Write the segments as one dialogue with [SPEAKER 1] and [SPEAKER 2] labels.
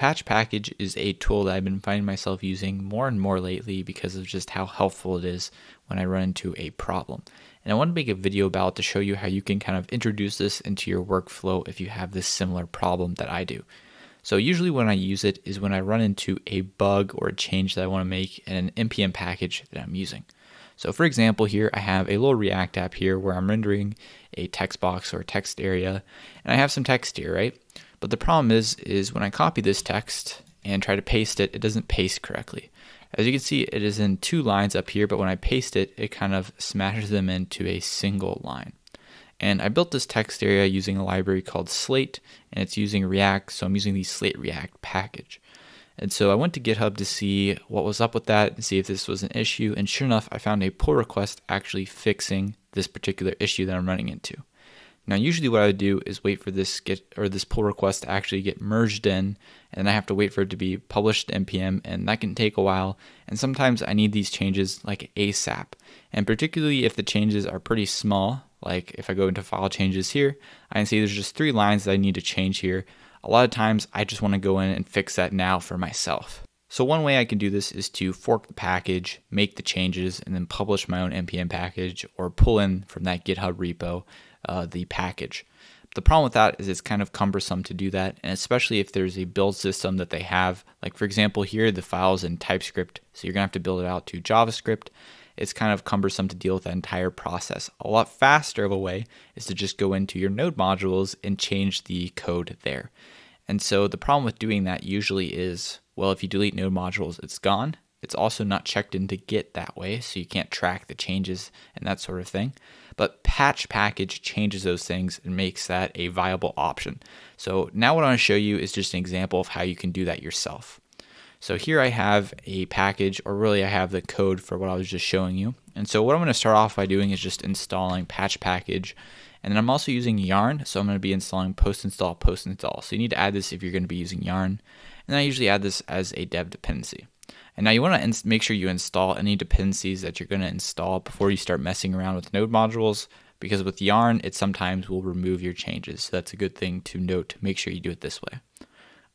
[SPEAKER 1] patch package is a tool that I've been finding myself using more and more lately because of just how helpful it is when I run into a problem. And I want to make a video about it to show you how you can kind of introduce this into your workflow if you have this similar problem that I do. So usually when I use it is when I run into a bug or a change that I want to make in an npm package that I'm using. So for example, here I have a little React app here where I'm rendering a text box or text area, and I have some text here, right? But the problem is, is when I copy this text and try to paste it, it doesn't paste correctly. As you can see, it is in two lines up here, but when I paste it, it kind of smashes them into a single line. And I built this text area using a library called Slate, and it's using React, so I'm using the Slate React package. And so I went to GitHub to see what was up with that and see if this was an issue. And sure enough, I found a pull request actually fixing this particular issue that I'm running into. Now, usually what I would do is wait for this get or this pull request to actually get merged in, and I have to wait for it to be published to npm, and that can take a while. And sometimes I need these changes like ASAP, and particularly if the changes are pretty small. Like if I go into file changes here, I can see there's just three lines that I need to change here. A lot of times I just want to go in and fix that now for myself. So one way I can do this is to fork the package, make the changes, and then publish my own npm package or pull in from that GitHub repo uh, the package. The problem with that is it's kind of cumbersome to do that, and especially if there's a build system that they have. Like for example, here the file's in TypeScript, so you're gonna have to build it out to JavaScript. It's kind of cumbersome to deal with that entire process. A lot faster of a way is to just go into your node modules and change the code there. And so the problem with doing that usually is, well, if you delete node modules, it's gone. It's also not checked into Git that way, so you can't track the changes and that sort of thing. But patch package changes those things and makes that a viable option. So now what I want to show you is just an example of how you can do that yourself. So here I have a package, or really I have the code for what I was just showing you. And so what I'm going to start off by doing is just installing patch package. And then I'm also using yarn, so I'm going to be installing post install post install. So you need to add this if you're going to be using yarn. And I usually add this as a dev dependency. And now you want to make sure you install any dependencies that you're going to install before you start messing around with node modules because with yarn it sometimes will remove your changes. So that's a good thing to note. Make sure you do it this way.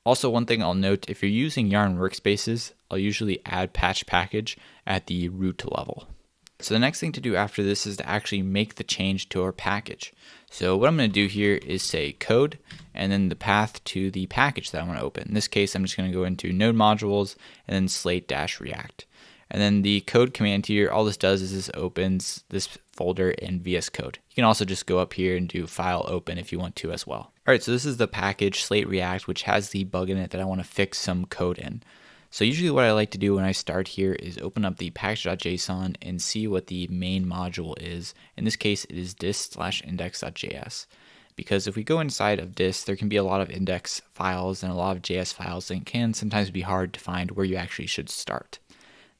[SPEAKER 1] Also, one thing I'll note if you're using Yarn workspaces, I'll usually add patch package at the root level. So the next thing to do after this is to actually make the change to our package. So what I'm going to do here is say code and then the path to the package that I want to open. In this case, I'm just going to go into node modules and then slate dash react. And then the code command here, all this does is this opens this folder in VS Code. You can also just go up here and do file open if you want to as well. All right, so this is the package Slate React, which has the bug in it that I want to fix some code in. So usually what I like to do when I start here is open up the package.json and see what the main module is. In this case, it is dist slash index.js. Because if we go inside of dist, there can be a lot of index files and a lot of JS files and it can sometimes be hard to find where you actually should start.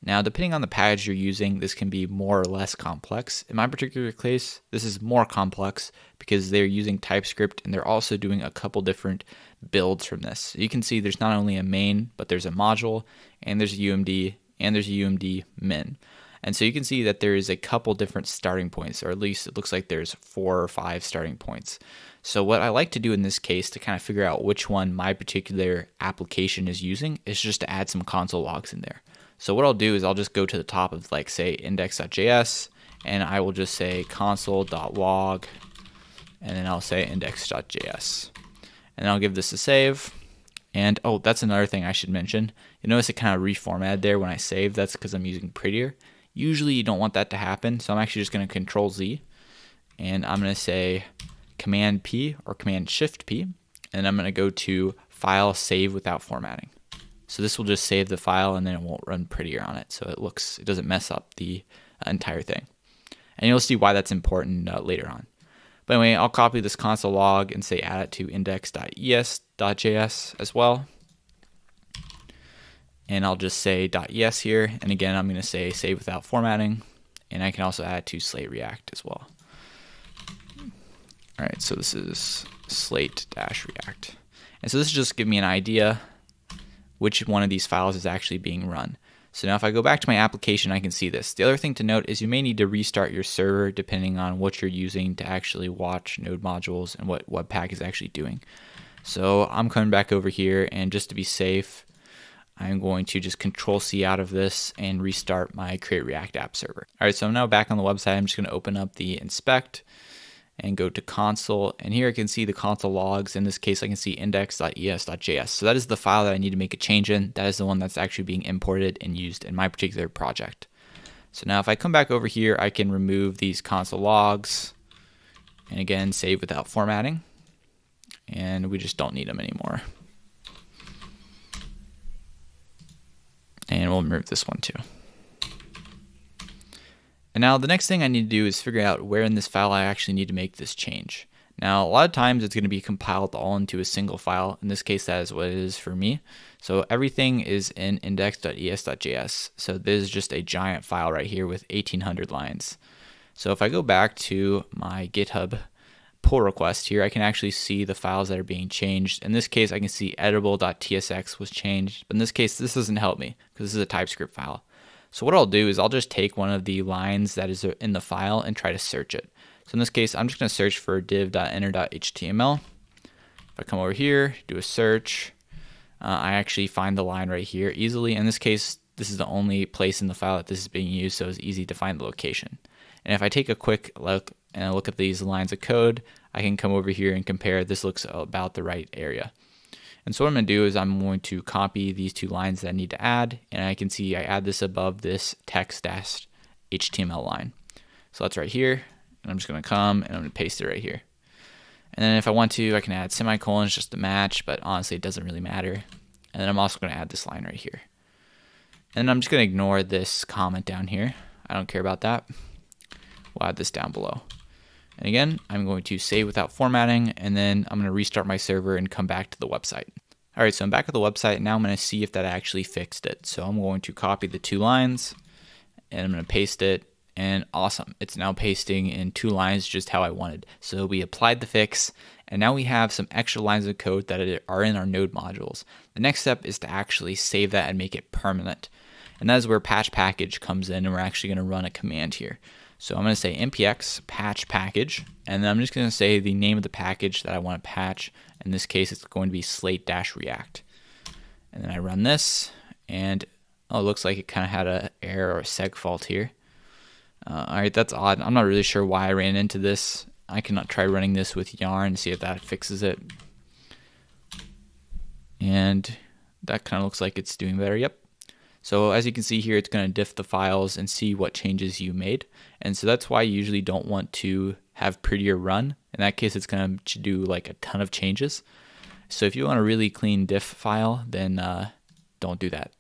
[SPEAKER 1] Now, depending on the package you're using, this can be more or less complex. In my particular case, this is more complex because they're using TypeScript and they're also doing a couple different builds from this. You can see there's not only a main, but there's a module and there's a UMD and there's a UMD min. And so you can see that there is a couple different starting points, or at least it looks like there's four or five starting points. So what I like to do in this case to kind of figure out which one my particular application is using is just to add some console logs in there. So what I'll do is I'll just go to the top of like say index.js and I will just say console.log and then I'll say index.js. And I'll give this a save. And oh, that's another thing I should mention. You notice it kind of reformatted there when I save. That's because I'm using prettier. Usually you don't want that to happen. So I'm actually just going to control Z and I'm going to say command P or command shift P. And I'm going to go to file save without formatting. So this will just save the file and then it won't run prettier on it. So it looks, it doesn't mess up the uh, entire thing. And you'll see why that's important uh, later on. But anyway, I'll copy this console log and say add it to index.es.js as well. And I'll just say .es here. And again, I'm going to say save without formatting. And I can also add to Slate React as well. All right, so this is slate-react. And so this is just give me an idea which one of these files is actually being run. So now if I go back to my application, I can see this. The other thing to note is you may need to restart your server depending on what you're using to actually watch node modules and what Webpack is actually doing. So I'm coming back over here and just to be safe, I'm going to just control C out of this and restart my create react app server. All right, so I'm now back on the website. I'm just gonna open up the inspect and go to console. And here I can see the console logs. In this case, I can see index.es.js. So that is the file that I need to make a change in. That is the one that's actually being imported and used in my particular project. So now if I come back over here, I can remove these console logs and again, save without formatting and we just don't need them anymore. And we'll remove this one too. And now the next thing I need to do is figure out where in this file I actually need to make this change. Now, a lot of times it's going to be compiled all into a single file. In this case, that is what it is for me. So everything is in index.es.js. So this is just a giant file right here with 1800 lines. So if I go back to my GitHub pull request here, I can actually see the files that are being changed. In this case, I can see editable.tsx was changed. But in this case, this doesn't help me because this is a TypeScript file. So what I'll do is I'll just take one of the lines that is in the file and try to search it. So in this case, I'm just going to search for div.inner.html. If I come over here, do a search, uh, I actually find the line right here easily. In this case, this is the only place in the file that this is being used, so it's easy to find the location. And if I take a quick look and I look at these lines of code, I can come over here and compare. This looks about the right area. And so what I'm going to do is I'm going to copy these two lines that I need to add, and I can see I add this above this text-html line. So that's right here, and I'm just going to come and I'm going to paste it right here. And then if I want to, I can add semicolons just to match, but honestly, it doesn't really matter. And then I'm also going to add this line right here. And I'm just going to ignore this comment down here. I don't care about that. We'll add this down below. And again, I'm going to save without formatting, and then I'm going to restart my server and come back to the website. All right, so I'm back at the website. Now I'm going to see if that actually fixed it. So I'm going to copy the two lines, and I'm going to paste it, and awesome. It's now pasting in two lines just how I wanted. So we applied the fix, and now we have some extra lines of code that are in our node modules. The next step is to actually save that and make it permanent. And that is where patch package comes in, and we're actually going to run a command here. So I'm going to say npx patch package, and then I'm just going to say the name of the package that I want to patch. In this case, it's going to be slate-react. And then I run this, and oh, it looks like it kind of had an error or a seg fault here. Uh, all right, that's odd. I'm not really sure why I ran into this. I cannot try running this with yarn and see if that fixes it. And that kind of looks like it's doing better. Yep, so as you can see here, it's going to diff the files and see what changes you made. And so that's why you usually don't want to have prettier run. In that case, it's going to do like a ton of changes. So if you want a really clean diff file, then uh, don't do that.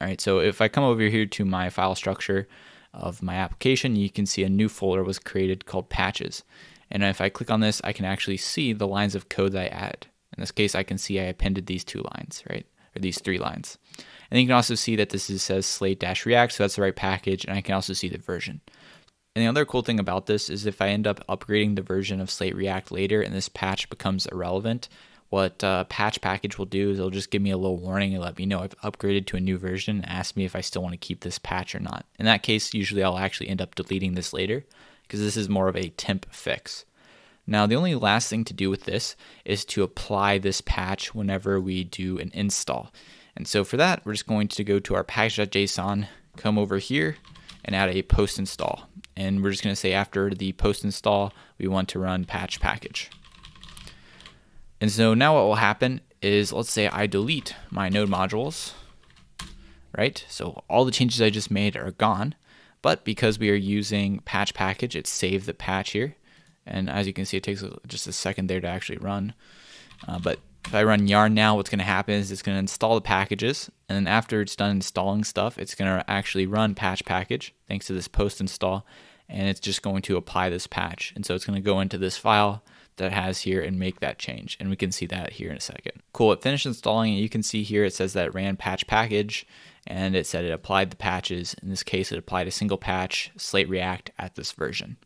[SPEAKER 1] All right, so if I come over here to my file structure of my application, you can see a new folder was created called patches. And if I click on this, I can actually see the lines of code that I added. In this case, I can see I appended these two lines, right? Or these three lines. And you can also see that this is, says slate-react, so that's the right package, and I can also see the version. And the other cool thing about this is if I end up upgrading the version of Slate React later and this patch becomes irrelevant, what uh, patch package will do is it'll just give me a little warning and let me know I've upgraded to a new version and ask me if I still want to keep this patch or not. In that case, usually I'll actually end up deleting this later because this is more of a temp fix. Now, the only last thing to do with this is to apply this patch whenever we do an install. And so for that, we're just going to go to our package.json, come over here, and add a post install. And we're just going to say after the post install, we want to run patch package. And so now what will happen is, let's say I delete my node modules, right? So all the changes I just made are gone. But because we are using patch package, it saved the patch here. And as you can see, it takes just a second there to actually run. Uh, but if I run yarn now, what's going to happen is it's going to install the packages, and then after it's done installing stuff, it's going to actually run patch package thanks to this post install, and it's just going to apply this patch. And so it's going to go into this file that has here and make that change. And we can see that here in a second. Cool, it finished installing and you can see here it says that it ran patch package and it said it applied the patches. In this case, it applied a single patch, Slate React at this version.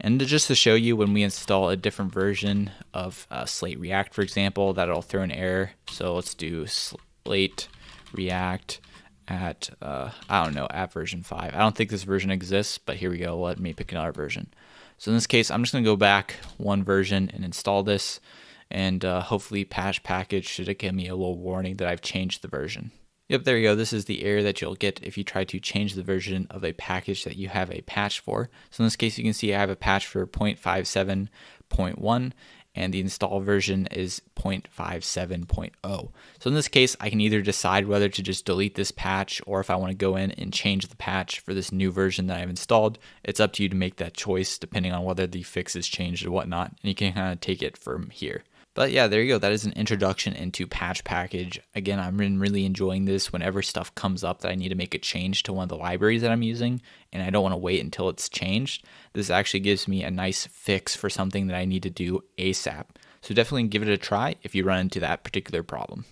[SPEAKER 1] And just to show you when we install a different version of uh, Slate React, for example, that'll throw an error. So let's do Slate React at, uh, I don't know, at version 5. I don't think this version exists, but here we go. Let me pick another version. So in this case, I'm just going to go back one version and install this. and uh, hopefully patch package should give me a little warning that I've changed the version. Yep, there you go. This is the error that you'll get if you try to change the version of a package that you have a patch for. So in this case, you can see I have a patch for 0.57.1 and the install version is 0.57.0. So in this case, I can either decide whether to just delete this patch or if I want to go in and change the patch for this new version that I've installed. It's up to you to make that choice depending on whether the fix is changed or whatnot, and you can kind of take it from here. But yeah, there you go. That is an introduction into Patch Package. Again, I'm really enjoying this whenever stuff comes up that I need to make a change to one of the libraries that I'm using, and I don't want to wait until it's changed. This actually gives me a nice fix for something that I need to do ASAP. So definitely give it a try if you run into that particular problem.